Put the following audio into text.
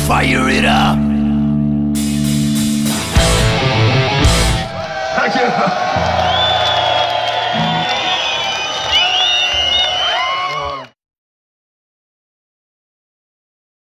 fire it up.